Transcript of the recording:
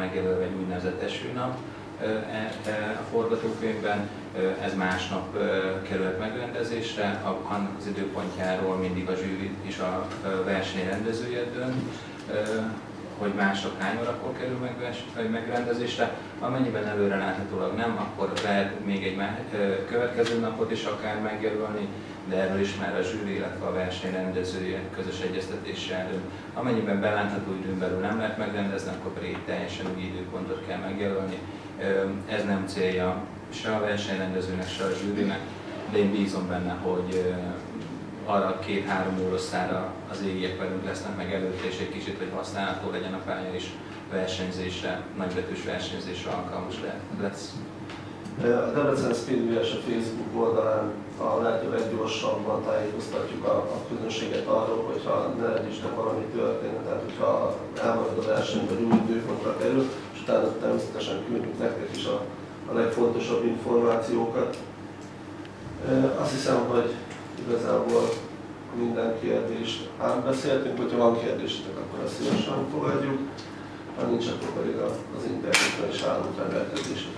megjelölve egy úgynevezett esőnap e, e, a forgatókönyvben, ez másnap került megrendezésre, annak az időpontjáról mindig a zsűri és a verseny rendezője dönt, hogy mások hány órakor kerül meg, megrendezésre. Amennyiben előre láthatólag nem, akkor lehet még egy következő napot is akár megjelölni, de erről is már a zsűri, illetve a verseny rendezője közös egyeztetéssel elő. Amennyiben belátható időn belül nem lehet megrendezni, akkor pedig teljesen új időpontot kell megjelölni. Ez nem célja se a versenyrendezőnek, se a zsűrinek, de én bízom benne, hogy arra két-három óroszára az égiek velünk lesznek meg előtte, és egy kicsit, hogy használható legyen a pálya is versenyzésre, nagybetűs versenyzésre alkalmas lesz. A Debrecen Speedway és a Facebook oldalán a lehető leggyorsabban tájékoztatjuk a, a közönséget arról, hogyha ne legyen valami történet, tehát hogyha elmarad a verseny, vagy új időpontra kerül, és utána természetesen küldjük nektek is a, a legfontosabb információkat. Azt hiszem, hogy igazából minden kérdést átbeszéltünk, hogyha van kérdésetek, akkor ezt szívesen fogadjuk, ha nincs, akkor pedig az interneten is állunk rendelkezésetekre.